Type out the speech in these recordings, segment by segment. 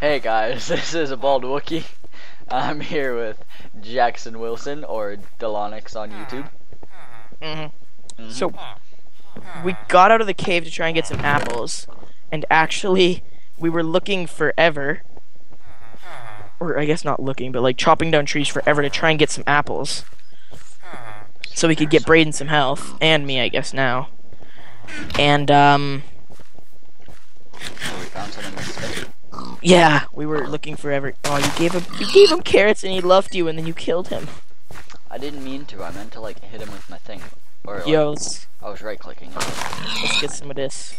Hey guys, this is a bald Wookie. I'm here with Jackson Wilson or Delonix on YouTube. hmm Mhm. So we got out of the cave to try and get some apples, and actually we were looking forever, or I guess not looking, but like chopping down trees forever to try and get some apples, so we could get Braden some health and me, I guess now. And um, Oh, we found something. Yeah, we were looking forever. Oh, you gave him you gave him carrots and he loved you, and then you killed him. I didn't mean to. I meant to like hit him with my thing. Or like, Yo, let's, I was right clicking. let's get some of this.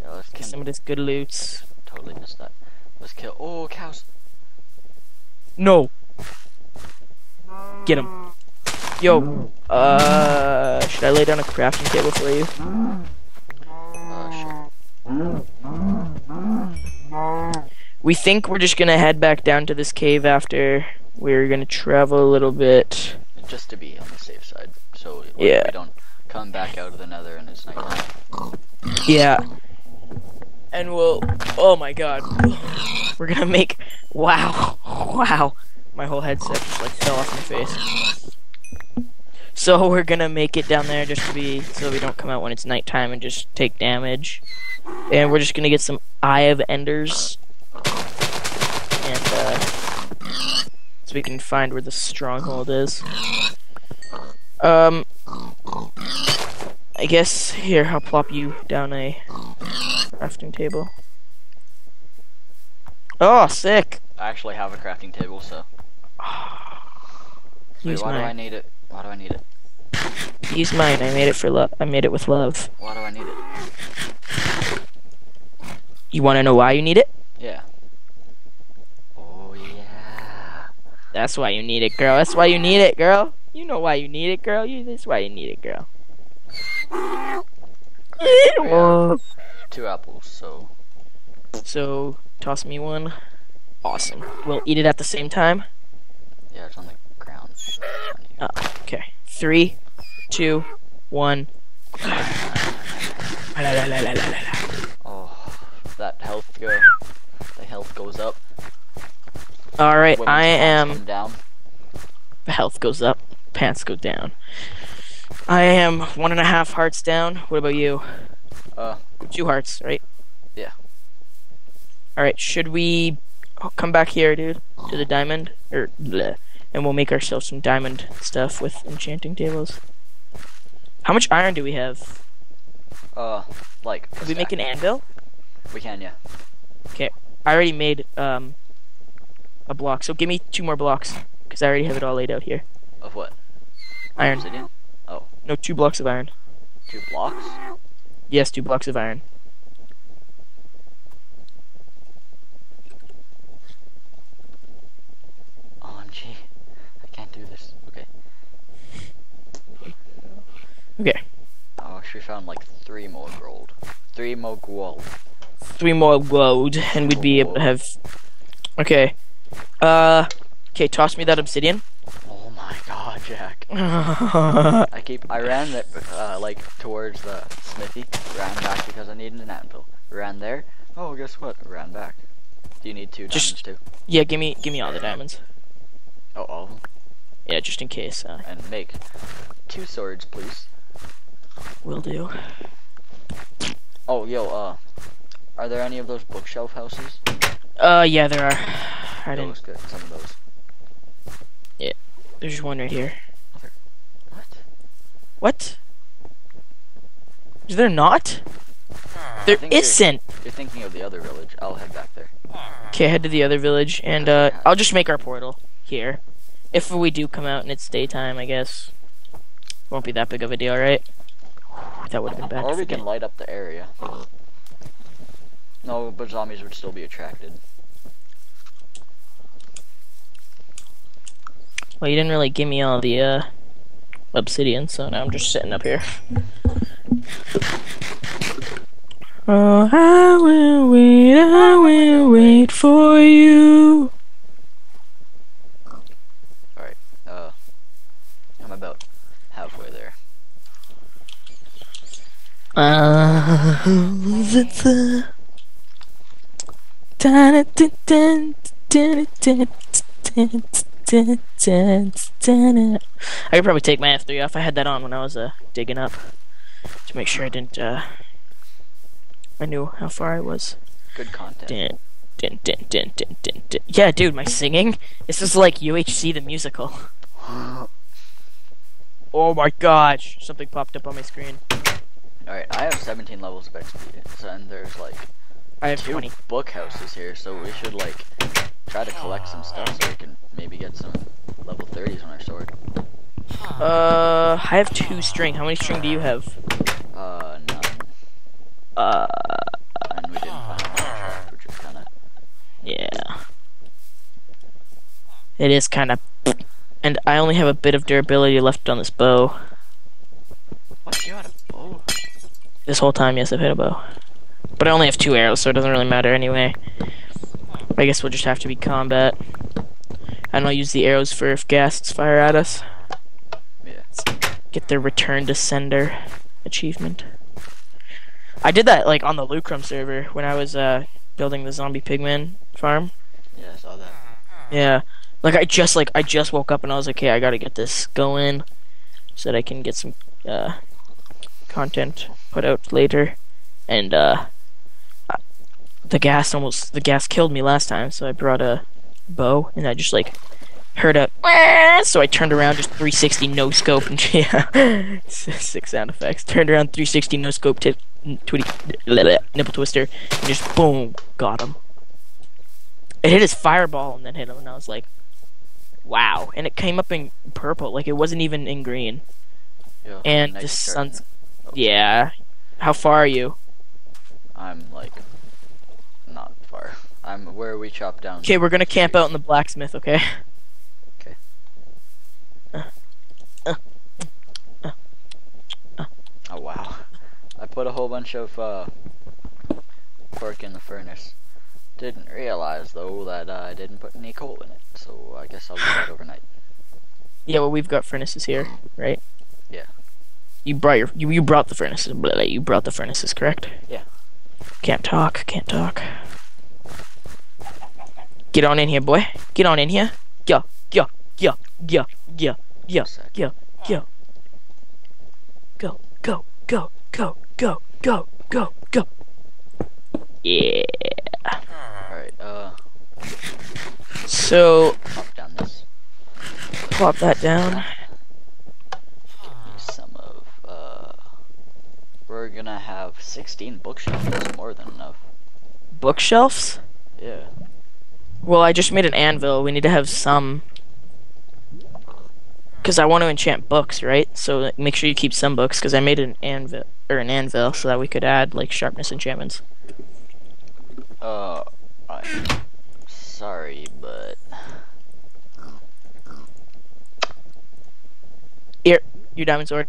Yeah, let's Get some of this good loot. Totally missed that. Let's kill. Oh, cows. No. Get him. Yo, uh, should I lay down a crafting table for you? Uh, sure. We think we're just gonna head back down to this cave after we're gonna travel a little bit. Just to be on the safe side, so like, Yeah. we don't come back out of the Nether and it's nighttime. Yeah. And we'll. Oh my god. We're gonna make. Wow. Wow. My whole headset just like fell off my face. So we're gonna make it down there just to be. So we don't come out when it's nighttime and just take damage. And we're just gonna get some Eye of Enders. And, uh. So we can find where the stronghold is. Um. I guess here I'll plop you down a crafting table. Oh, sick! I actually have a crafting table, so. Wait, why do I need it? Why do I need it? Use mine. I made it for love. I made it with love. Why do I need it? You want to know why you need it? Yeah. Oh yeah. That's why you need it, girl. That's why you need it, girl. You know why you need it, girl. You. That's why you need it, girl. Two apples, so So toss me one. Awesome. We'll eat it at the same time. yeah, it's on the ground. Uh, okay. Three, two, one. Oh, that health go. The health goes up. All right. I am. down. Health goes up, pants go down. I am one and a half hearts down. What about you? Uh, Two hearts, right? Yeah. All right. Should we come back here, dude, to the diamond, or bleh, and we'll make ourselves some diamond stuff with enchanting tables. How much iron do we have? uh, like. Can we make an anvil? We can, yeah. Okay. I already made um a block, so give me two more blocks because I already have it all laid out here. Of what? Iron. Obsidian? Oh. No, two blocks of iron. Two blocks? Yes, two blocks of iron. Oh, OMG. I can't do this. Okay. Okay. Oh, I actually found like three more gold. Three more gold. Three more gold, and we'd be able to have. Okay. Uh. Okay, toss me that obsidian. Oh my god, Jack. I keep. I ran uh, like towards the smithy. Ran back because I needed an anvil. Ran there. Oh, guess what? Ran back. Do you need two Just- diamonds too? yeah, give me, give me all the diamonds. Oh, all of them. Yeah, just in case. Uh, And make two swords, please. will do. Oh, yo, uh, are there any of those bookshelf houses? Uh, yeah, there are. I didn't. Those good. Some of those. Yeah. There's one right here. What? What? Is there not? There think you're- isn't. You're thinking of the other village. I'll head back there. Okay, head to the other village, and uh, I'll just make our portal here. If we do come out and it's daytime, I guess won't be that big of a deal, right? That would have been bad. Or we can light up the area. No, but zombies would still be attracted. Well, you didn't really give me all the uh, obsidian, so now I'm just sitting up here. Oh, I will wait, I will wait for you. Alright, uh, I'm about halfway there. Uh, it's a... Da da da da da da da da I could probably take my F3 off. I had that on when I was uh, digging up to make sure I didn't. Uh, I knew how far I was. Good content. Dun, dun, dun, dun, dun, dun, dun. Yeah, dude, my singing. This is like UHC the musical. Oh my gosh! Something popped up on my screen. Alright, I have 17 levels of XP, and there's like I have two 20. book houses here, so we should like try to collect some stuff so we can maybe get some level 30s on our sword. Uh, I have two string. How many string do you have? Uh, none. Uh, And we didn't find a which is kinda. yeah. It is kind of. And I only have a bit of durability left on this bow. What? You had a bow? This whole time, yes, I've hit a bow. But I only have two arrows, so it doesn't really matter anyway. I guess we'll just have to be combat. And I'll use the arrows for if ghasts fire at us. Yeah. Get the return to sender achievement. I did that like on the Lucrum server when I was uh building the zombie pigman farm. Yeah, I saw that. Yeah. Like I just like I just woke up and I was like, okay, I gotta get this going so that I can get some uh content put out later. And uh the ghast almost the ghast killed me last time, so I brought a bow and I just like heard a so I turned around just 360 no scope and yeah six sound effects. Turned around 360 no scope tip twitty nipple twister and just boom got him. It hit his fireball and then hit him and I was like wow. And it came up in purple like it wasn't even in green. Yo, And the sun's- yeah. How far are you? I'm like not far. I'm where we chop down. okay we're gonna camp out in the blacksmith okay Okay. Oh wow. I put a whole bunch of uh, pork in the furnace. Didn't realize though that uh, I didn't put any coal in it, so I guess I'll leave that overnight. Yeah, well, we've got furnaces here, right? Yeah. You brought your you, you brought the furnaces. Blah, blah, you brought the furnaces, correct? Yeah. Can't talk. Can't talk. Get on in here, boy. Get on in here. Yo, yo, yo, yo, yo, yo, Sec. yo, yo. Go, go, go, go, go, go, go, go. Yeah. Alright, uh, So chop down this. plop that down. Give me some of, uh, we're gonna have 16 bookshelves. That's more than enough. Bookshelves. Yeah. Well, I just made an anvil. We need to have some. Because I want to enchant books, right? So like, make sure you keep some books. Because I made an anvil or an anvil so that we could add like sharpness enchantments. Uh, I'm sorry, but Here, your diamond sword.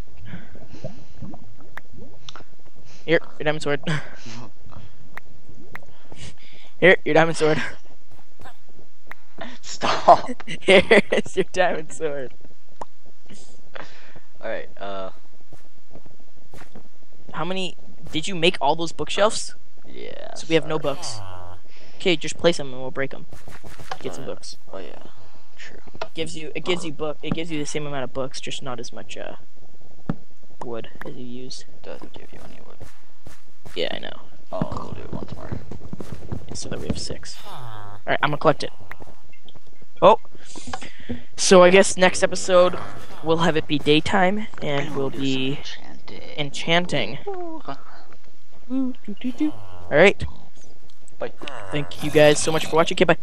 Here, your diamond sword. Here, your diamond sword. Here's your diamond sword. Alright, uh, How many? Did you make all those bookshelves? yeah. So we have no books. Okay, just place them and we'll break them. Get some books. Oh yeah, true. gives you it gives you book it gives you the same amount of books, just not as much uh wood as you used. Doesn't give you any wood. Yeah, I know. Oh, we'll do it once more. So that we have six. Alright, I'm gonna collect it. So I guess next episode we'll have it be daytime and we'll be enchanting. enchanting. Alright. Bye. Thank you guys so much for watching. Okay, bye.